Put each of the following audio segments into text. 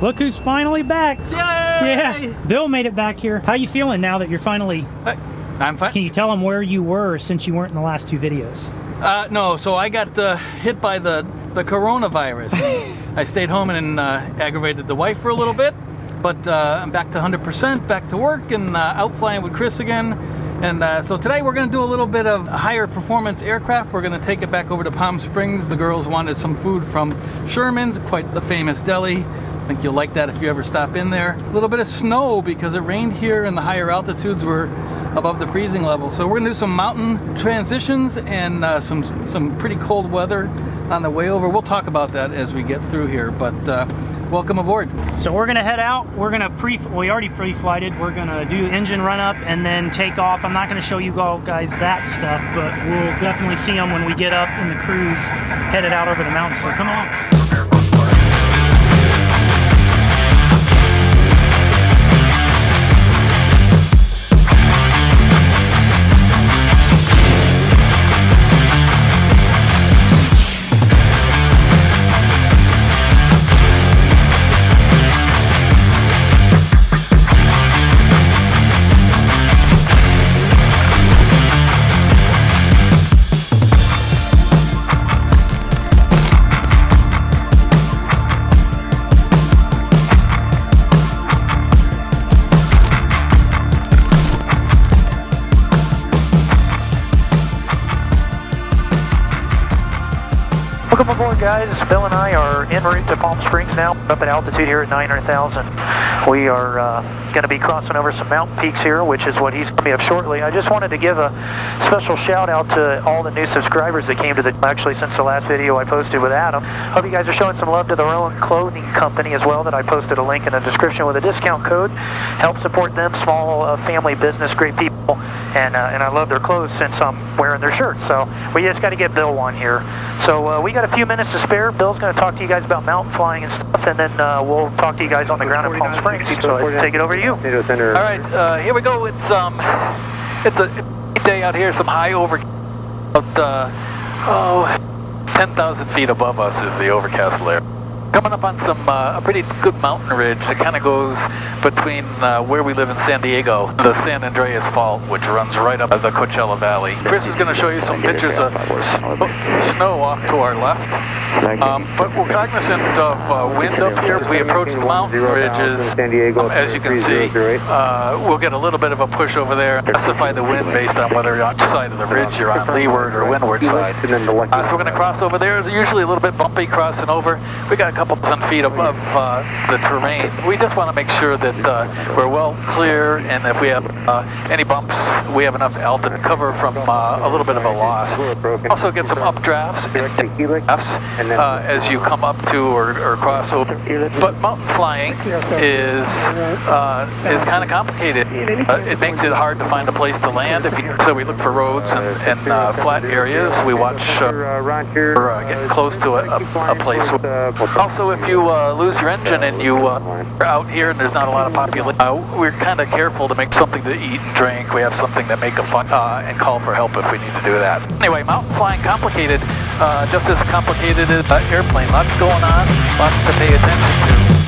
Look who's finally back. Yay! Yeah, Bill made it back here. How you feeling now that you're finally, I'm fine. can you tell them where you were since you weren't in the last two videos? Uh, no, so I got uh, hit by the, the coronavirus. I stayed home and uh, aggravated the wife for a little bit, but uh, I'm back to 100%, back to work, and uh, out flying with Chris again. And uh, so today we're going to do a little bit of higher performance aircraft. We're going to take it back over to Palm Springs. The girls wanted some food from Sherman's, quite the famous deli. I think you'll like that if you ever stop in there. A little bit of snow because it rained here and the higher altitudes were above the freezing level. So we're gonna do some mountain transitions and uh, some some pretty cold weather on the way over. We'll talk about that as we get through here, but uh, welcome aboard. So we're gonna head out. We're gonna pre, we already pre-flighted. We're gonna do engine run up and then take off. I'm not gonna show you all guys that stuff, but we'll definitely see them when we get up in the cruise headed out over the mountains. So come along. Guys. Bill and I are en route to Palm Springs now, up at altitude here at 900,000. We are uh, going to be crossing over some mountain peaks here, which is what he's going to be up shortly. I just wanted to give a special shout out to all the new subscribers that came to the, actually since the last video I posted with Adam. Hope you guys are showing some love to the Rowan Clothing Company as well that I posted a link in the description with a discount code. Help support them, small uh, family business, great people, and, uh, and I love their clothes since I'm wearing their shirts. So we just got to get Bill one here. So uh, we got a few minutes to spare. Bill's going to talk to you guys about mountain flying and stuff, and then uh, we'll talk to you guys on the ground in Palm Springs. So take it over to you. All right, uh, here we go. It's um, it's a day out here. Some high over, about uh, oh, 10,000 feet above us is the overcast layer. Coming up on some uh, a pretty good mountain ridge that kind of goes between uh, where we live in San Diego, the San Andreas Fault, which runs right up the Coachella Valley. Chris is going to show you some pictures of s- snow off to our left. Um, but we're cognizant of uh, wind up here as we approach the mountain ridges. Um, as you can see, uh, we'll get a little bit of a push over there. Specify the wind based on whether you're on side of the ridge you're on leeward or windward side. Uh, so we're going to cross over there. It's usually a little bit bumpy crossing over. We got couple dozen feet above uh, the terrain. We just want to make sure that uh, we're well clear and if we have uh, any bumps, we have enough altitude cover from uh, a little bit of a loss. Also get some updrafts and drafts uh, as you come up to or, or cross over. But mountain flying is uh, is kind of complicated. It makes it hard to find a place to land. If you, so we look for roads and, and flat areas. We watch uh, for getting close to a, a, a place. Also, if you uh, lose your engine and you uh, are out here and there's not a lot of population, uh, we're kind of careful to make something to eat and drink. We have something to make a fun uh, and call for help if we need to do that. Anyway, mountain flying complicated, uh, just as complicated as an airplane. Lots going on, lots to pay attention to.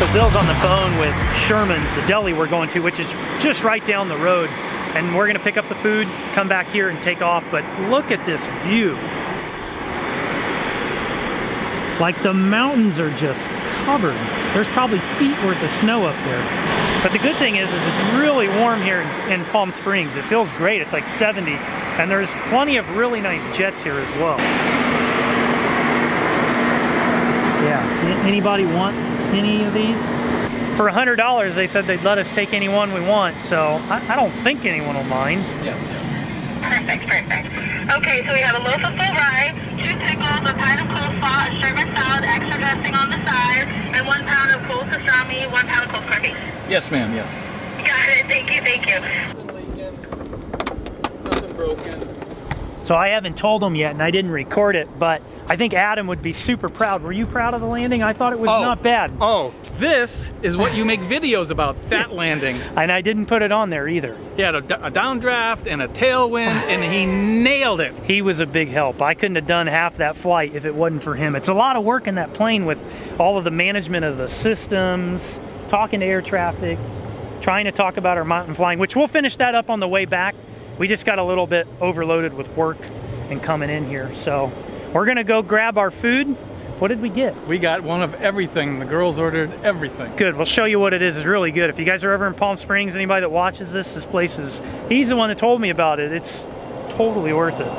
So Bill's on the phone with Sherman's, the deli we're going to, which is just right down the road. And we're gonna pick up the food, come back here and take off. But look at this view. Like the mountains are just covered. There's probably feet worth of snow up there. But the good thing is, is it's really warm here in, Palm Springs. It feels great. It's like 70. And there's plenty of really nice jets here as well. Yeah. Anybody want any of these? For a hundred dollars, they said they'd let us take any one we want. So I, I don't think anyone will mind. Yes. Perfect, perfect. Okay, so we have a loaf of full rye, two pickles, a pint of coleslaw, a Sherman salad, extra dressing on the side, and one pound of cold pastrami, one pound of cold turkey. Yes, ma'am. Yes. Got it. Thank you, thank you. Nothing broken. So I haven't told them yet, and I didn't record it, but I think Adam would be super proud. Were you proud of the landing? I thought it was Oh. not bad. Oh, this is what you make videos about, that landing. And I didn't put it on there either. He had a downdraft and a tailwind, and he nailed it. He was a big help. I couldn't have done half that flight if it wasn't for him. It's a lot of work in that plane with all of the management of the systems, talking to air traffic, trying to talk about our mountain flying, which we'll finish that up on the way back. We just got a little bit overloaded with work and coming in here. So we're gonna go grab our food. What did we get? We got one of everything. The girls ordered everything. Good. We'll show you what it is. It's really good. If you guys are ever in Palm Springs, anybody that watches this, this place is, he's the one that told me about it. It's totally worth it.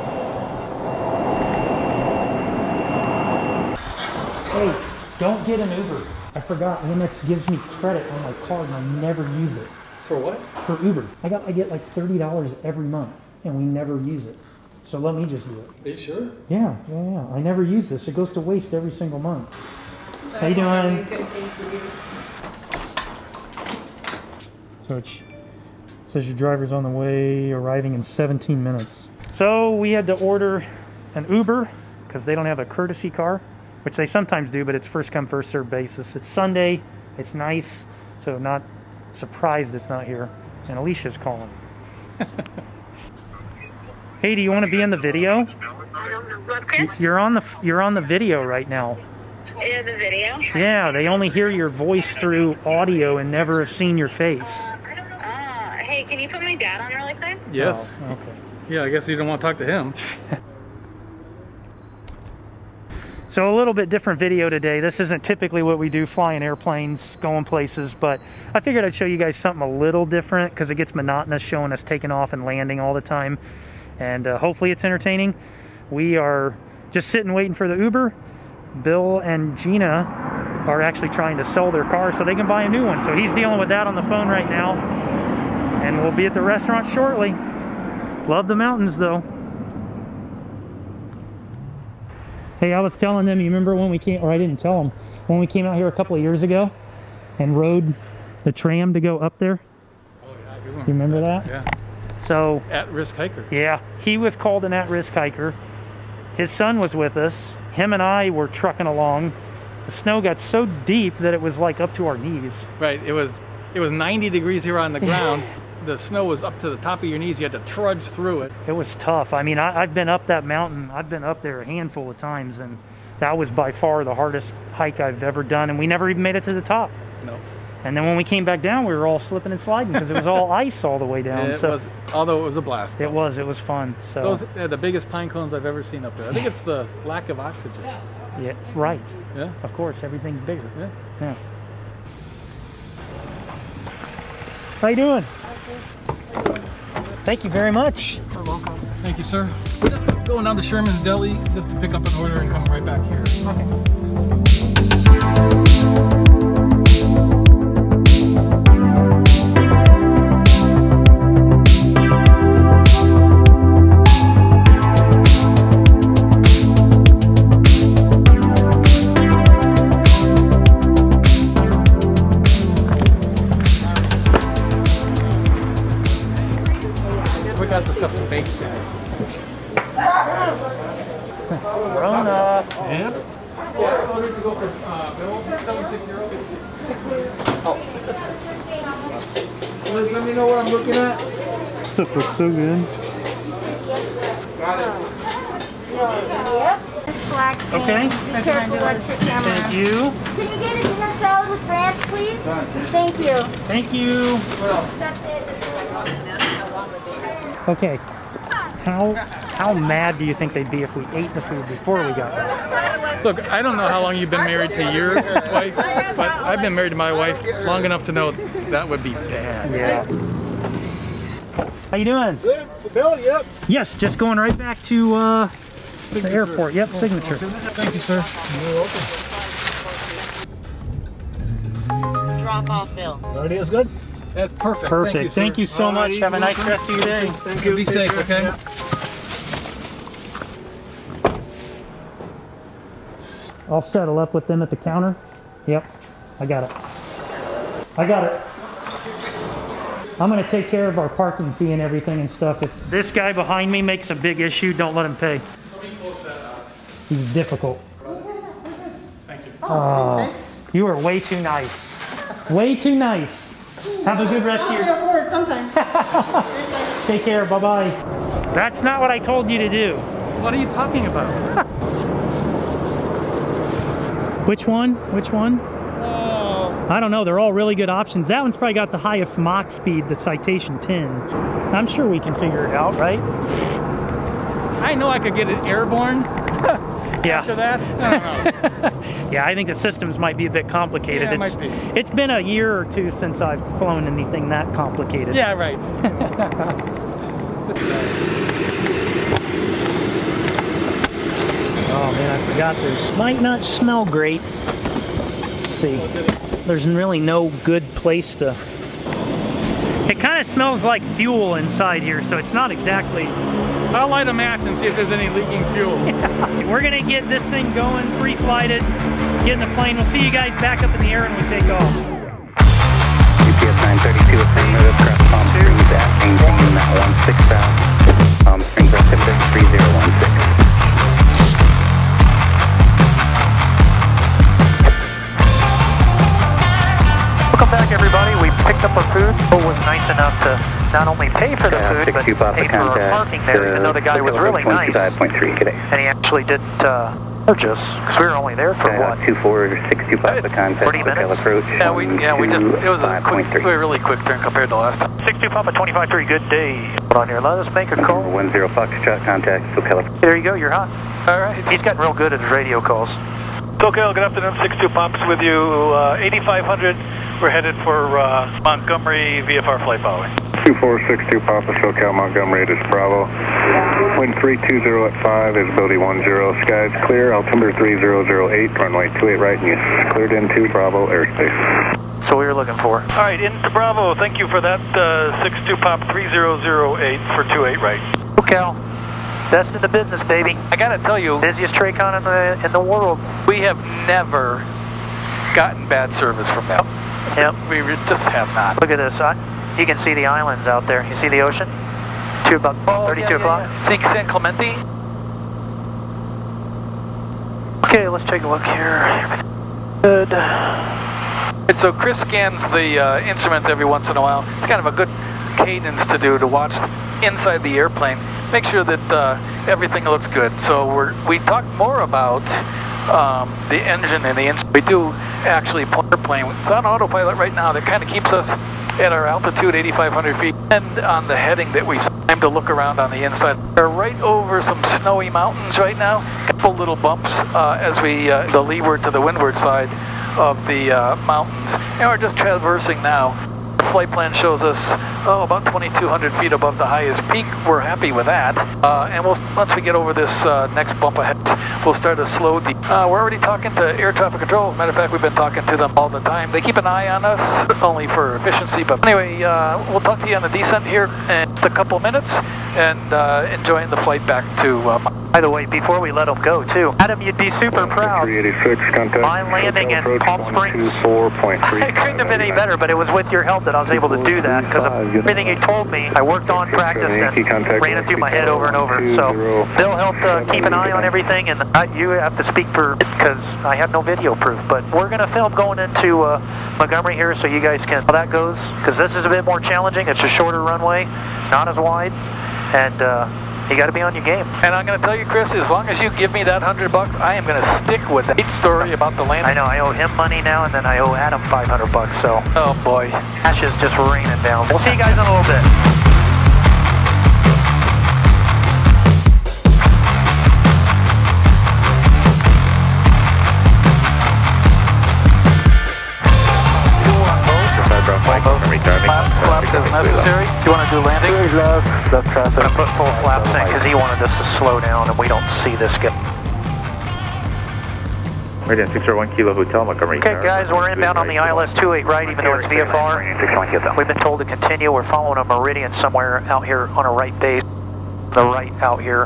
Hey, don't get an Uber. I forgot Amex gives me credit on my card and I never use it For what? for Uber. I got I get like $30 every month and we never use it. So let me just do it. Are you sure? Yeah, yeah, yeah. I never use this. It goes to waste every single month. How you doing? So it says your driver's on the way, arriving in 17 minutes. So we had to order an Uber because they don't have a courtesy car, which they sometimes do, but it's first come first serve basis. It's Sunday. It's nice, so not surprised it's not here. And Alicia's calling. hey, do you want to be in the video? What, You're on the you're on the video right now. Yeah, the video. Yeah, they only hear your voice through audio and never have seen your face. Ah, hey, can you put my dad on really quick? Yes. Oh, okay. Yeah, I guess you don't want to talk to him. So a little bit different video today. This isn't typically what we do, flying airplanes, going places, but I figured I'd show you guys something a little different because it gets monotonous showing us taking off and landing all the time. And uh, hopefully it's entertaining. We are just sitting waiting for the Uber. Bill and Gina are actually trying to sell their car so they can buy a new one. So he's dealing with that on the phone right now. And we'll be at the restaurant shortly. Love the mountains though. Hey, I was telling them, you remember when we came, or I didn't tell them, when we came out here a couple of years ago and rode the tram to go up there? Oh, yeah, good one. You remember that? Yeah. So, At-risk hiker. yeah, he was called an at-risk hiker. His son was with us. Him and I were trucking along. The snow got so deep that it was like up to our knees. Right. It was it was 90 degrees here on the ground. the snow was up to the top of your knees. You had to trudge through it. It was tough. I mean, I, I've been up that mountain. I've been up there a handful of times, and that was by far the hardest hike I've ever done. And we never even made it to the top. No. And then when we came back down, we were all slipping and sliding because it was all ice all the way down. It so was, although it was a blast. it was, it was fun. So Those are the biggest pine cones I've ever seen up there. I think it's the lack of oxygen. yeah, right. Yeah. Of course, everything's bigger. Yeah. Yeah. How you doing? Thank you very much. You're welcome. Thank you, sir. We're just going down to Sherman's Deli just to pick up an order and come right back here. We Stuff looks so good. Black Okay. Careful, watch your camera. Thank you. Can you get a peanut salad with ranch, please? Thank you. Thank you. Okay. How how mad do you think they'd be if we ate the food before we got there? Look, I don't know how long you've been married to your wife, but I've been married to my wife long enough to know that would be bad. Yeah. How you doing? Good. Bill, yep. Yes, just going right back to uh, the airport. Yep, signature. Thank you, sir. You're welcome. drop off bill. Everything is good? That's perfect. Perfect. Thank you, sir. so much. Alrighty, Have a nice welcome. rest of your day. Thank you. Be safe, okay? Yeah. I'll settle up with them at the counter. Yep, I got it. I got it. I'm gonna take care of our parking fee and everything and stuff. If this guy behind me makes a big issue, don't let him pay. He's difficult. Thank you. Oh, you are way too nice. Way too nice. Have a good rest of your. work sometimes. Take care. Bye bye. That's not what I told you to do. What are you talking about? Which one? Which one? I don't know. They're all really good options. That one's probably got the highest Mach speed, the Citation 10. I'm sure we can figure it out, right? I know I could get it airborne Yeah. after that. I don't know. yeah, I think the systems might be a bit complicated. Yeah, it it's, might be. it's been a year or two since I've flown anything that complicated. yeah, right. Oh man, I forgot this. Might not smell great. Let's see. There's really no good place to. It kind of smells like fuel inside here, so it's not exactly. I'll light a match and see if there's any leaking fuel. We're gonna get this thing going, pre-flight it, get in the plane. We'll see you guys back up in the air when we take off. UPS 932 is saying that across Palm Springs at maintaining that 16 valve. Palm Springs altimeter 3016. Picked up our food. Bill was nice enough to not only pay for the Uh, food, but 62 Papa pay for our parking there, even though the guy was really nice. And he actually didn't uh, charge because we were only there for what? Skyhawk 2462 Papa It's contact. 40 minutes? Hotel approach. Yeah, we yeah we just it was a quick, 125.3. a really quick turn compared to last time. 62 Papa 253, good day. Hold on here, let us make a call. 10 Foxtrot contact. Hotel approach. There you go, you're hot. All right. He's gotten real good at his radio calls. SoCal, good afternoon, 62 Pumps with you, uh, 8500. We're headed for uh, Montgomery VFR flight following. 2462 Papa SoCal Montgomery, this Bravo. Wind 320 at 5, visibility 10, skies clear, altimeter 3008, runway 28 right, and you cleared into Bravo airspace. So we were looking for. All right, into Bravo. Thank you for that, uh, 62 Pop 3008 for 28 right. SoCal, best in the business, baby. I gotta tell you, Busiest TRACON in the, in the world. we have never gotten bad service from them. Yep. We just have not. Look at this. I, you can see the islands out there. You see the ocean? Two about 32 yeah, yeah, o'clock. yeah. San, San Clemente? Okay, let's take a look here. Good. And so Chris scans the uh, instruments every once in a while. It's kind of a good cadence to do to watch inside the airplane. Make sure that uh, everything looks good. So we're we talked more about um, the engine and the instrument. We do actually airplane. It's on autopilot right now. That kind of keeps us at our altitude, 8,500 feet, and on the heading that we time to look around on the inside. We're right over some snowy mountains right now. A couple little bumps uh, as we uh, the leeward to the windward side of the uh, mountains, and we're just traversing now. The flight plan shows us oh about 2,200 feet above the highest peak. We're happy with that, uh, and we'll once we get over this uh, next bump ahead, we'll start a slow. De- uh, we're already talking to air traffic control. Matter of fact, we've been talking to them all the time. They keep an eye on us, only for efficiency. But anyway, uh, we'll talk to you on the descent here in just a couple minutes, and uh, enjoying the flight back to. Uh, By the way, before we let them go, too, Adam, you'd be super proud. 386 contact. My landing in Palm Springs. 124.3. It couldn't have been any better, but it was with your help that I was able to do that because everything you told me, I worked on, practiced, and ran it through my head over and over. So Bill helped uh, keep an eye on everything, and I, you have to speak for because I have no video proof. But we're going to film going into uh, Montgomery here so you guys can how that goes because this is a bit more challenging. It's a shorter runway, not as wide, and uh, you got to be on your game. and I'm going to tell you, Chris, as long as you give me that hundred bucks, I am going to stick with that story about the landing. I know I owe him money now, and then I owe Adam 500 bucks. So Oh boy. cash is just raining down. We'll see you guys in a little bit. Flaps, flaps as necessary. Do you want to do landing? left, left traffic. I'm gonna put full flaps in because he wanted us to slow down and we don't see this guy. Meridian 601 Kilo Hotel Montgomery. Okay guys, we're inbound on the ILS 28 right even though it's VFR. We've been told to continue. We're following a meridian somewhere out here on a right base. The right out here.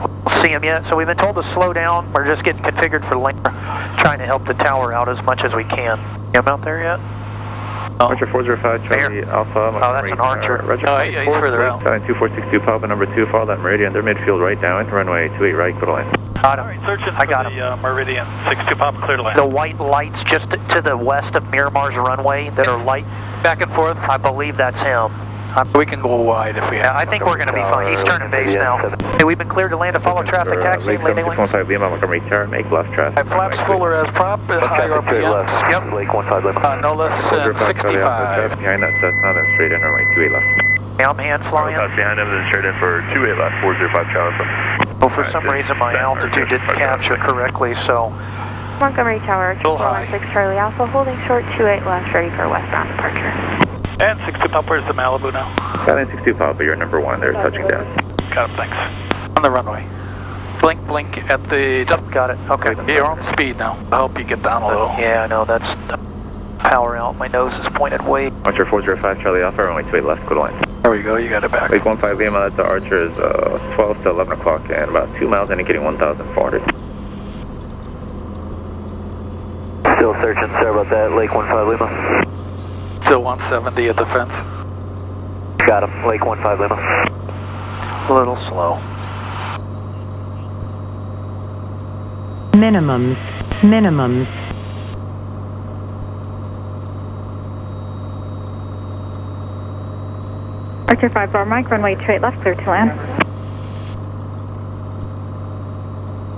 We don't see him yet, so we've been told to slow down. We're just getting configured for later, trying to help the tower out as much as we can. Him out there yet? Roger 405, Charlie Alpha. Oh, that's an Archer. Roger. Oh, yeah, he's further out. 2462, Papa number 2, follow that Meridian. They're midfield right now, down, runway 28 right, go to line. Got him. All right, searching I got the him. uh, Meridian 62 Papa, clear to land. The white lights just to- to the west of Miramar's runway that are light, Back and forth. I believe that's him. We can go wide if we Yeah, have. I think we're going to be fine. He's turning base now. Hey, we've been cleared to land to follow traffic taxi, Lake landing lanes. 7615 Lima, Montgomery Tower, make left traffic. Flaps fuller as prop, uh, high RPMs. Yep. Lake 15 Lima. Uh, no less than 65. Behind that Cessna, then straight in, runway 28 left. Yeah, I'm hand flying. behind him, then straight in for 28 left, 405 Charlie. Oh, for some reason my altitude didn't capture correctly, so Montgomery Tower, Little 216 Charlie Alpha, holding short 28 left, ready for westbound departure. And 62 Papa, where's the Malibu now? Skylane 62 Papa, you're number one, they're touching down. Got him, thanks. On the runway. Blink, blink at the. got it. Okay. You're on speed now. I hope you get down a little. Yeah, I know, that's power out. My nose is pointed way. Archer 405 Charlie Alpha, runway 28 left, go to line. There we go. You got it back. Lake 15 Lima, that's the Archer is uh, 12 to 11 o'clock and about 2 miles indicating 1,400. Still searching, sorry about that. Lake 15 Lima. Still 170 at the fence. Got him. Lake 15 Lima. A little slow. Minimums. Minimums. Archer 5 bar Mike, runway 28 left, clear to land.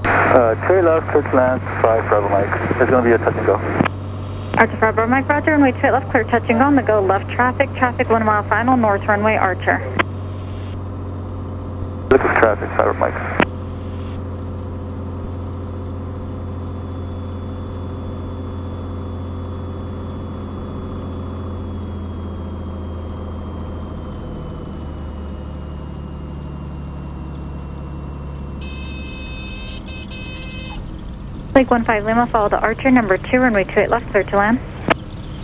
Uh, Cherry left, clear to land, 5 Bravo Mike. There's going to be a touch and go. Archer 5 bar Mike, roger, runway 28 left, clear touch and go on the go, left traffic, traffic 1 mile final, north runway Archer. This is traffic, 5 Mike. Lake 15 Lima, follow the Archer, number 2, runway 28 left, clear to land.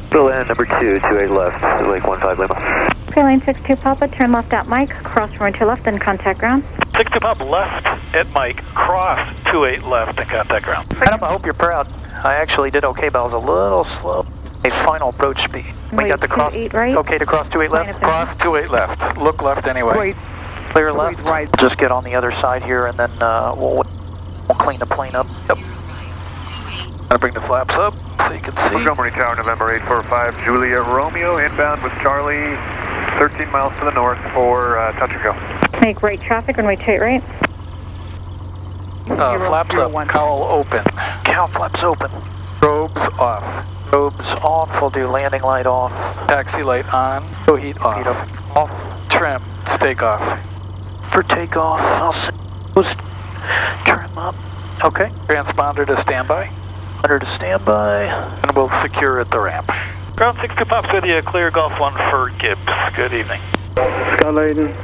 Still land number 2, 28 left, Lake 15 Lima. Clear lane 62 Papa, turn left at Mike, cross runway to left, and contact ground. 62 Papa, left at Mike, cross 28 left and contact ground. Adam, I hope you're proud. I actually did okay, but I was a little slow. A final approach speed. We Wait, got the cross. 28 right? Okay to cross 28 left. Cross 28 left. Look left anyway. Clear left. Right. Just get on the other side here, and then uh, we'll, we'll clean the plane up. Yep. Gonna bring the flaps up so you can see. Montgomery Tower, November 845, Julia Romeo, inbound with Charlie, 13 miles to the north for uh, touch and go. Make right traffic, runway 28 right. Uh, flaps up. Cowl open. Cowl flaps open. Strobes off. Robes off. We'll do landing light off. Taxi light on. Go heat off. Heat off. Off. Trim. Stake off. For takeoff, I'll set those trim up. Okay. Transponder to standby. Under to standby. And we'll secure at the ramp. Ground 62 Pops with you, clear Golf 1 for Gibbs. Good evening. Skylane,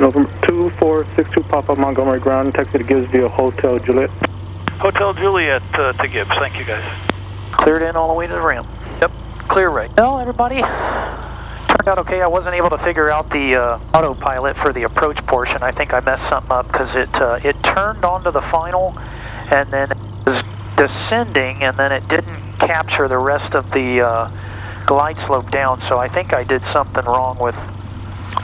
November 2462 Papa Montgomery Ground, taxi to Gibbs via Hotel Juliet. Hotel Juliet uh, to Gibbs. Thank you guys. Cleared in all the way to the ramp. Yep. Clear right. Well, everybody, turned out okay. I wasn't able to figure out the uh, autopilot for the approach portion. I think I messed something up because it uh, it turned onto the final, and then it was descending, and then it didn't capture the rest of the uh, glide slope down. So I think I did something wrong with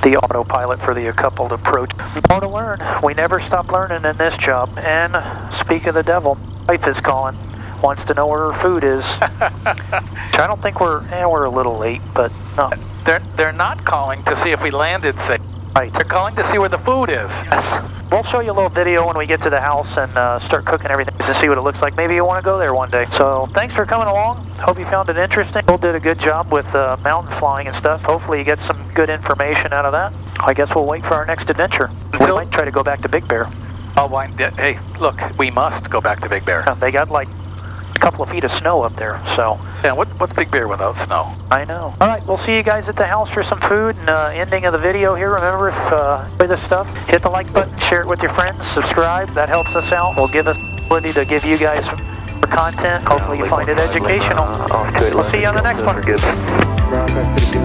the autopilot for the coupled approach. More to learn. We never stop learning in this job. And speak of the devil, wife is calling. Wants to know where her food is. Which I don't think we're, eh, we're a little late, but no. They're they're not calling to see if we landed safe. Right. They're calling to see where the food is. Yes. We'll show you a little video when we get to the house and uh, start cooking everything to see what it looks like. Maybe you want to go there one day. So thanks for coming along. Hope you found it interesting. Bill did a good job with uh, mountain flying and stuff. Hopefully you get some good information out of that. I guess we'll wait for our next adventure. We Until- might try to go back to Big Bear. I'll wind. Hey, look, we must go back to Big Bear. They got like couple of feet of snow up there, so Yeah, what, what's Big Bear without snow? I know. All right, we'll see you guys at the house for some food and uh, ending of the video here. Remember, if uh, enjoy this stuff, hit the like button, share it with your friends, subscribe. That helps us out. We'll give us the ability to give you guys more content. Hopefully, you find it educational. We'll see you on the next one.